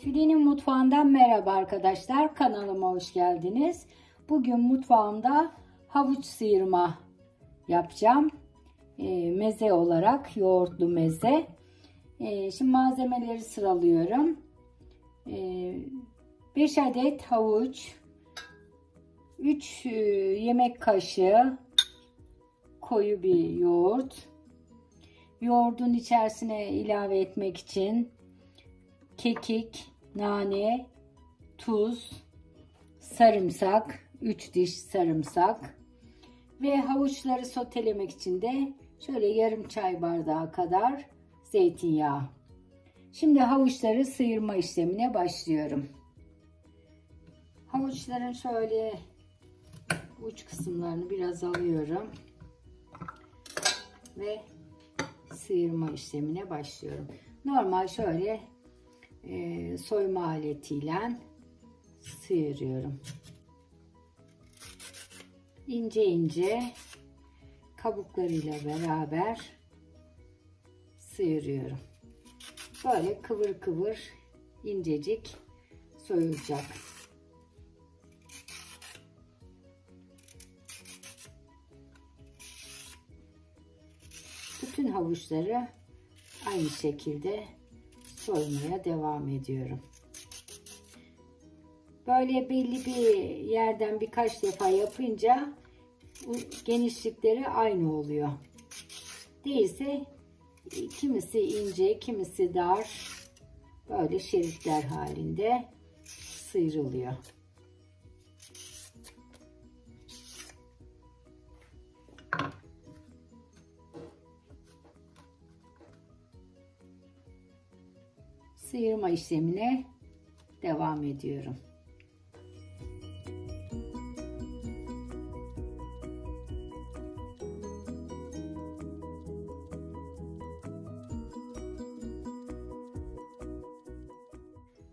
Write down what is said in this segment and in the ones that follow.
Tülin'in mutfağından merhaba arkadaşlar. Kanalıma hoş geldiniz. Bugün mutfağımda havuç sıyırma yapacağım. E, meze olarak yoğurtlu meze. E, şimdi malzemeleri sıralıyorum. E, 5 adet havuç, 3 e, yemek kaşığı koyu bir yoğurt. Yoğurdun içerisine ilave etmek için kekik, nane, tuz, sarımsak, 3 diş sarımsak ve havuçları sotelemek için de şöyle yarım çay bardağı kadar zeytinyağı. Şimdi havuçları sıyırma işlemine başlıyorum. Havuçların şöyle uç kısımlarını biraz alıyorum ve sıyırma işlemine başlıyorum. Normal şöyle e, soyma aletiyle sıyırıyorum. İnce ince kabuklarıyla beraber sıyırıyorum. Böyle kıvır kıvır incecik soyulacak. Bütün havuçları aynı şekilde soymaya devam ediyorum. Böyle belli bir yerden birkaç defa yapınca genişlikleri aynı oluyor. Değilse kimisi ince, kimisi dar böyle şeritler halinde sıyrılıyor. Sıyırma işlemine devam ediyorum.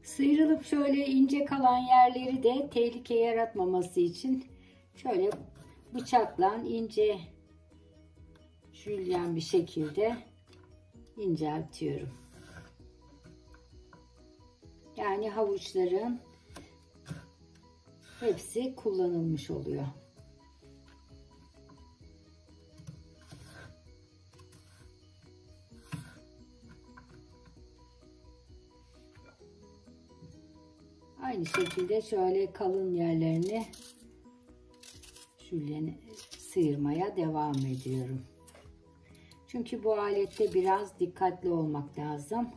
Sıyrılıp şöyle ince kalan yerleri de tehlike yaratmaması için şöyle bıçakla ince jülyen bir şekilde inceltiyorum. Yani havuçların hepsi kullanılmış oluyor. Aynı şekilde şöyle kalın yerlerini şöyle sıyırmaya devam ediyorum. Çünkü bu alette biraz dikkatli olmak lazım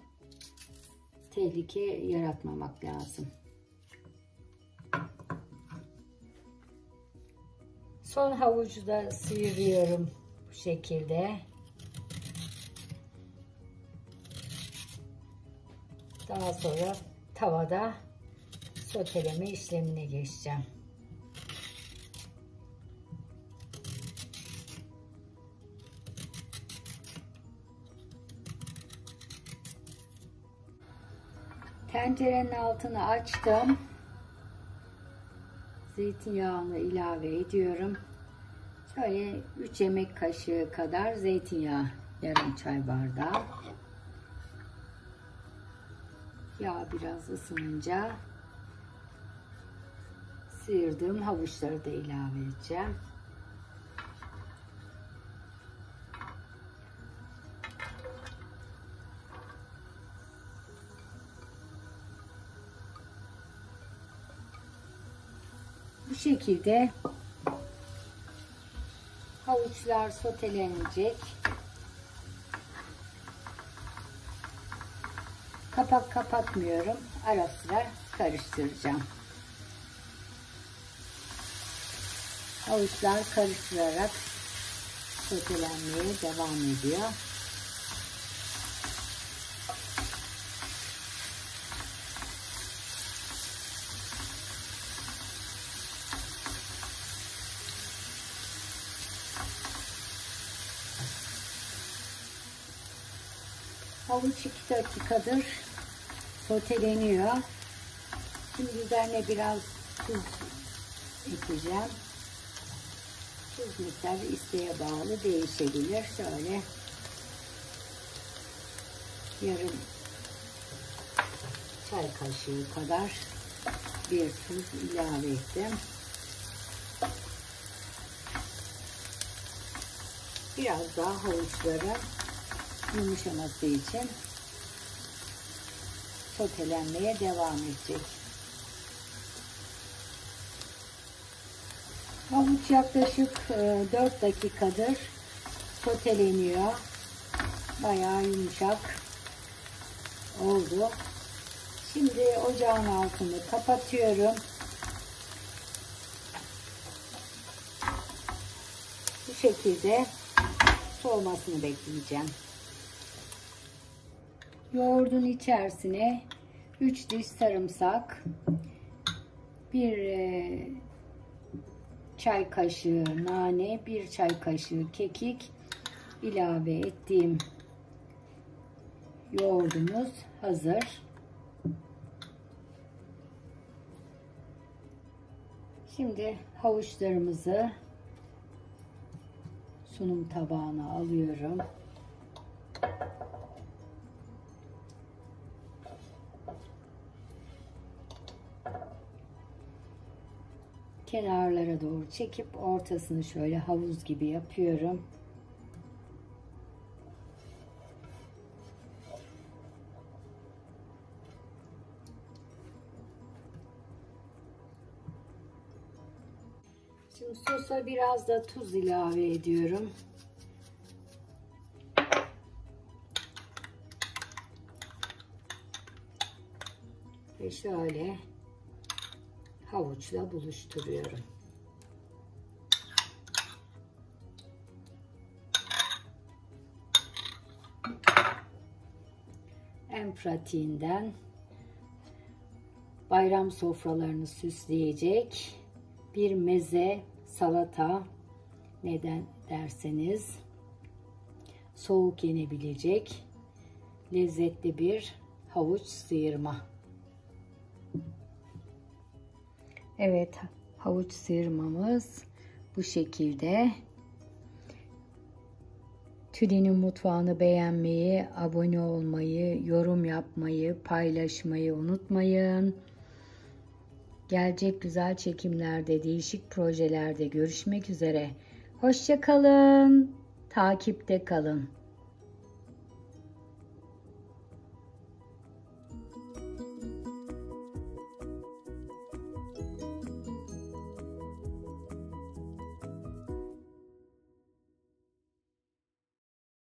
tehlike yaratmamak lazım. Son havucu da sıyırıyorum bu şekilde. Daha sonra tavada soteleme işlemine geçeceğim. Tencerenin altını açtım. Zeytinyağını ilave ediyorum. Şöyle 3 yemek kaşığı kadar zeytinyağı yarım çay bardağı. Yağ biraz ısınınca sıyırdığım havuçları da ilave edeceğim. Şekilde havuçlar sotelenecek. Kapak kapatmıyorum. Ara sıra karıştıracağım. Havuçlar karıştırarak sotelenmeye devam ediyor. Havuç 2 dakikadır soteleniyor. Şimdi üzerine biraz tuz ekleyeceğim. Tuz miktarı isteğe bağlı değişebilir. Şöyle yarım çay kaşığı kadar bir tuz ilave ettim. Biraz daha havuçları yumuşaması için sotelenmeye devam edecek. Havuç yaklaşık 4 e, dakikadır soteleniyor. Bayağı yumuşak oldu. Şimdi ocağın altını kapatıyorum. Bu şekilde soğumasını bekleyeceğim. Yoğurdun içerisine 3 diş sarımsak, bir e, çay kaşığı nane, bir çay kaşığı kekik ilave ettiğim yoğurdumuz hazır. Şimdi havuçlarımızı sunum tabağına alıyorum. Kenarlara doğru çekip ortasını şöyle havuz gibi yapıyorum. Şimdi sosa biraz da tuz ilave ediyorum. Ve şöyle havuçla buluşturuyorum. En pratiğinden bayram sofralarını süsleyecek bir meze, salata neden derseniz soğuk yenebilecek lezzetli bir havuç sıyırma. Evet havuç sıyırmamız bu şekilde. Tülin'in mutfağını beğenmeyi, abone olmayı, yorum yapmayı, paylaşmayı unutmayın. Gelecek güzel çekimlerde, değişik projelerde görüşmek üzere. Hoşçakalın, takipte kalın.